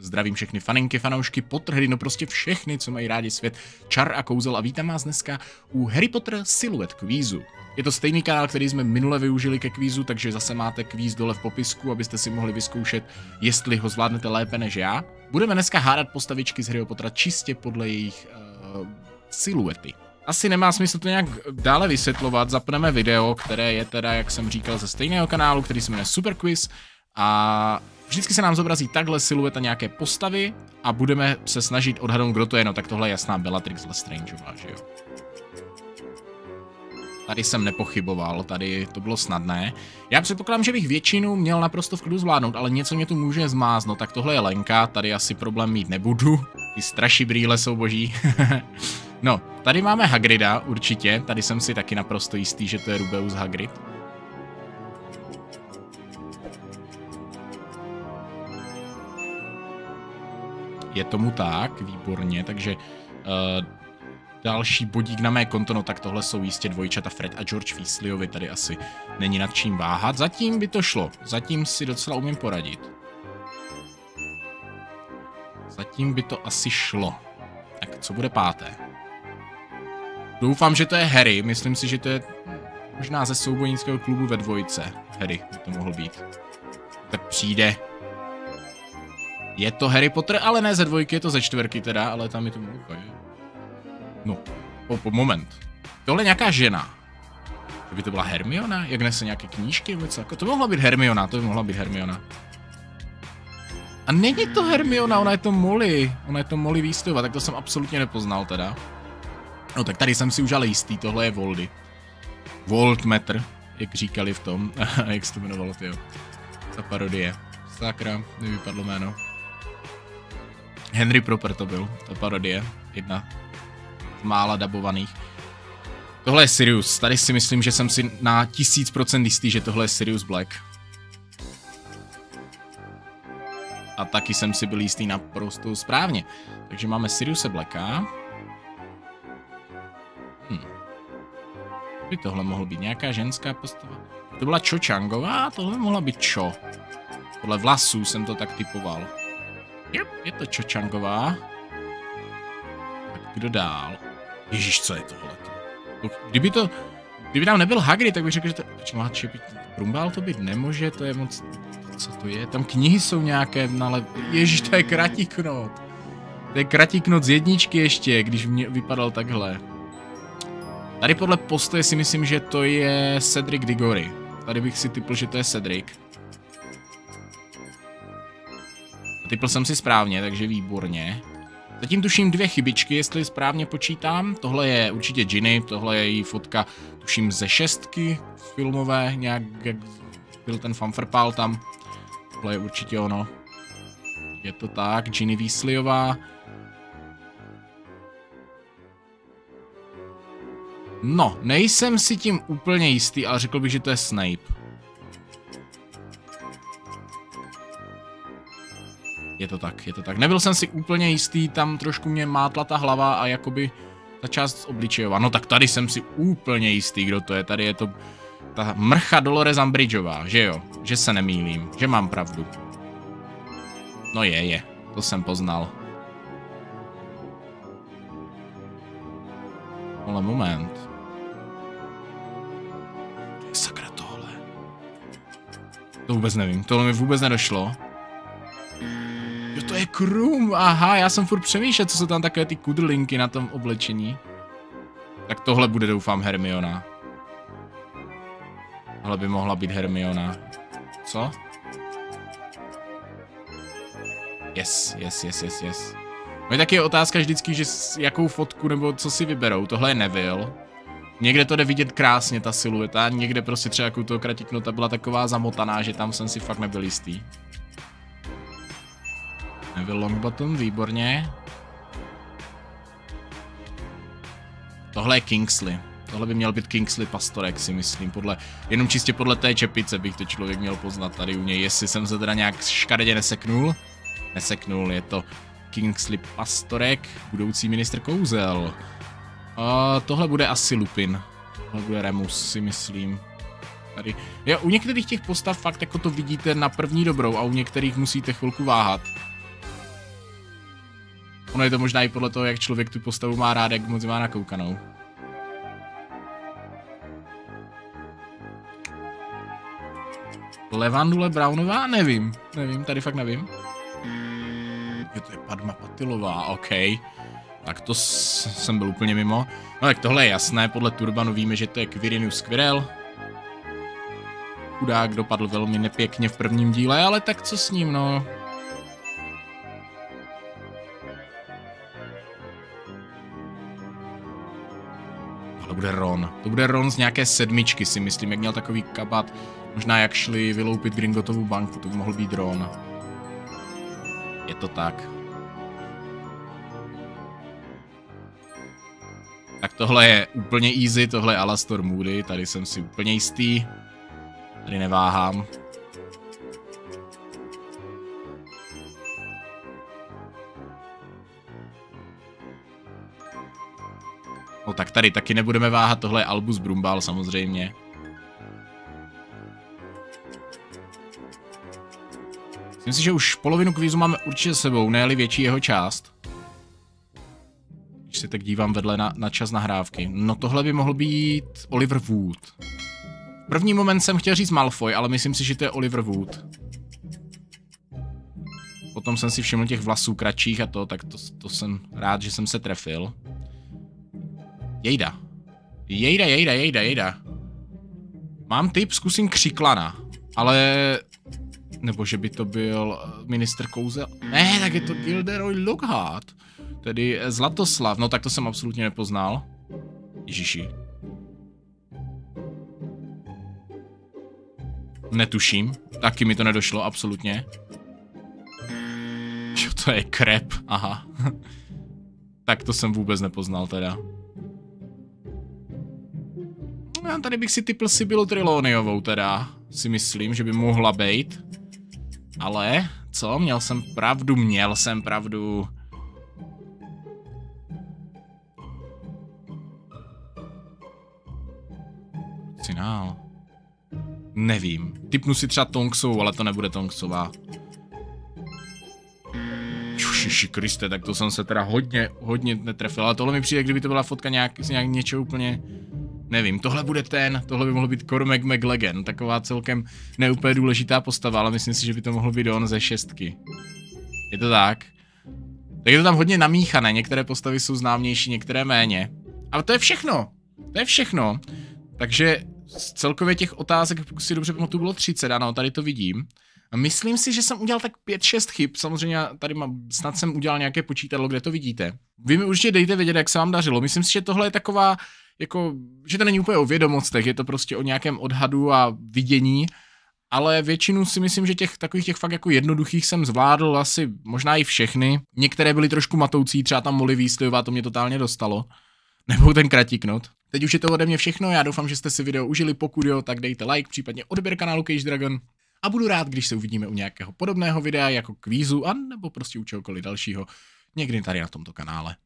Zdravím všechny faninky, fanoušky, Potterhry, no prostě všechny, co mají rádi svět, čar a kouzel a vítám vás dneska u Harry Potter Silhouette kvízu. Je to stejný kanál, který jsme minule využili ke kvízu, takže zase máte kvíz dole v popisku, abyste si mohli vyzkoušet, jestli ho zvládnete lépe než já. Budeme dneska hádat postavičky z Harry Pottera čistě podle jejich uh, siluety. Asi nemá smysl to nějak dále vysvětlovat, zapneme video, které je teda, jak jsem říkal, ze stejného kanálu, který se jmenuje Super Quiz a vždycky se nám zobrazí takhle silueta nějaké postavy a budeme se snažit odhadnout, kdo to je, no tak tohle je jasná Bellatrix Lestrangeová, že jo. Tady jsem nepochyboval, tady to bylo snadné. Já předpokládám, že bych většinu měl naprosto v klidu zvládnout, ale něco mě tu může zmáznout. Tak tohle je Lenka, tady asi problém mít nebudu. Ty straší brýle jsou boží. no, tady máme Hagrida určitě, tady jsem si taky naprosto jistý, že to je Rubeus Hagrid. Je tomu tak, výborně, takže uh, další bodík na mé konto, no tak tohle jsou jistě dvojčata Fred a George Weasleyovi, tady asi není nad čím váhat. Zatím by to šlo, zatím si docela umím poradit. Zatím by to asi šlo. Tak co bude páté? Doufám, že to je Harry, myslím si, že to je možná ze soubojnického klubu ve dvojce. Harry by to mohl být. Tak přijde. Je to Harry Potter, ale ne ze dvojky, je to ze čtvrky teda, ale tam je to mlucha, No, po, po moment. Tohle je nějaká žena. Kdyby to byla Hermiona? Jak nese nějaké knížky co? Jako to mohla být Hermiona, to by mohla být Hermiona. A není to Hermiona, ona je to Molly. Ona je to Molly Výstojová, tak to jsem absolutně nepoznal teda. No tak tady jsem si už ale jistý, tohle je Voldy. Voltmetr, jak říkali v tom, jak se to jmenovalo, tyjo. Ta parodie. Sakra, nevypadlo jméno. Henry Proper to byl, ta parodie. Jedna mála dabovaných. Tohle je Sirius. Tady si myslím, že jsem si na tisíc procent jistý, že tohle je Sirius Black. A taky jsem si byl jistý naprosto správně. Takže máme Siriuse Blacka. Hm. By tohle mohlo být nějaká ženská postava? To byla Cho Changová, tohle mohla být Cho. Podle vlasů jsem to tak typoval. Yep, je to Cho Changová. Tak kdo dál? Ježíš, co je tohle? Kdyby to, kdyby tam nebyl Hagrid, tak bych řekl, že to, má čepit, Brumbál to být nemůže, to je moc, co to je? Tam knihy jsou nějaké, no ale ježíš, to je kratiknot. To je kratiknot z jedničky ještě, když mě vypadal takhle. Tady podle postoje si myslím, že to je Cedric Diggory. Tady bych si typl, že to je Cedric. Typl jsem si správně, takže výborně. Zatím tuším dvě chybičky, jestli správně počítám. Tohle je určitě Ginny, tohle je její fotka, tuším ze šestky filmové, nějak jak byl ten fanfrpál tam. Tohle je určitě ono. Je to tak, Ginny Weasleyová. No, nejsem si tím úplně jistý, ale řekl bych, že to je Snape. Je to tak, je to tak. Nebyl jsem si úplně jistý, tam trošku mě mátla ta hlava a jakoby ta část obličejová. No tak tady jsem si úplně jistý, kdo to je. Tady je to ta mrcha Dolores Umbridgeová, že jo? Že se nemýlím, že mám pravdu. No je, je. To jsem poznal. Ale moment. Sakra tohle. To vůbec nevím, tohle mi vůbec nedošlo. Je Krum, aha, já jsem furt přemýšlel, co jsou tam takové ty kudrlinky na tom oblečení. Tak tohle bude, doufám, Hermiona. Tohle by mohla být Hermiona. Co? Yes, yes, yes, yes, yes. No je taky otázka vždycky, že jakou fotku nebo co si vyberou. Tohle je Neville. Někde to jde vidět krásně, ta silueta, někde prostě třeba jako toho kratiknota byla taková zamotaná, že tam jsem si fakt nebyl jistý. Neville Longbottom, výborně. Tohle je Kingsley. Tohle by měl být Kingsley Pastorek, si myslím. Podle, jenom čistě podle té čepice bych to člověk měl poznat tady u něj. Jestli jsem se teda nějak škaredě neseknul. Neseknul, je to Kingsley Pastorek, budoucí ministr kouzel. A tohle bude asi Lupin. Tohle bude Remus, si myslím. Tady. Jo, u některých těch postav fakt jako to vidíte na první dobrou a u některých musíte chvilku váhat. Ono je to možná i podle toho, jak člověk tu postavu má rád, jak moc má nakoukanou. Levandule Brownová? Nevím. Nevím, tady fakt nevím. Je to je Padma Patilová, OK. Tak to jsem byl úplně mimo. No tak tohle je jasné, podle Turbanu víme, že to je Quirinus Quirel. Chudák dopadl velmi nepěkně v prvním díle, ale tak co s ním, no. Bude Ron. To bude Ron z nějaké sedmičky, si myslím, jak měl takový kabát. Možná jak šli vyloupit Gringotovu banku, to by mohl být Ron. Je to tak. Tak tohle je úplně easy, tohle je Alastor Moody, tady jsem si úplně jistý. Tady neváhám. Tak tady taky nebudeme váhat, tohle je Albus Brumbal samozřejmě. Myslím si, že už polovinu kvízu máme určitě sebou, ne větší jeho část. Když se tak dívám vedle na, na čas nahrávky. No tohle by mohl být Oliver Wood. První moment jsem chtěl říct Malfoy, ale myslím si, že to je Oliver Wood. Potom jsem si všiml těch vlasů kratších a to, tak to, to jsem rád, že jsem se trefil. Jejda. Jejda, jejda, jejda, jejda. Mám tip, zkusím křiklana. Ale... Nebo že by to byl eh, minister kouzel. Ne, tak je to Gilderoy Lockhart. Tedy Zlatoslav. No tak to jsem absolutně nepoznal. Ježiši. Netuším. Taky mi to nedošlo, absolutně. Jo, to je krep, aha. tak to jsem vůbec nepoznal teda. Já tady bych si typl Sibylu Triloniovou teda. Si myslím, že by mohla být. Ale, co? Měl jsem pravdu, měl jsem pravdu. Cinál. Nevím. Typnu si třeba Tongsovou, ale to nebude Tongsová. Ježiši Kriste, tak to jsem se teda hodně, hodně netrefil, ale tohle mi přijde, kdyby to byla fotka nějak, nějak něčeho úplně, nevím, tohle bude ten, tohle by mohl být Cormac McLagan, taková celkem neúplně důležitá postava, ale myslím si, že by to mohlo být on ze šestky. Je to tak? Tak je to tam hodně namíchané, některé postavy jsou známější, některé méně. Ale to je všechno, to je všechno. Takže z celkově těch otázek, pokud si dobře pamatuju, bylo 30, ano, tady to vidím. A myslím si, že jsem udělal tak 5-6 chyb, samozřejmě tady mám, snad jsem udělal nějaké počítadlo, kde to vidíte. Vy mi určitě dejte vědět, jak se vám dařilo. Myslím si, že tohle je taková, jako, že to není úplně o vědomostech, je to prostě o nějakém odhadu a vidění, ale většinu si myslím, že těch takových těch fakt jako jednoduchých jsem zvládl asi možná i všechny. Některé byly trošku matoucí, třeba tam Molly Weasleyová, to mě totálně dostalo. Nebo ten kratiknot. Teď už je to ode mě všechno, já doufám, že jste si video užili, pokud jo, tak dejte like, případně odběr kanálu Cage Dragon a budu rád, když se uvidíme u nějakého podobného videa jako kvízu a nebo prostě u čehokoliv dalšího někdy tady na tomto kanále.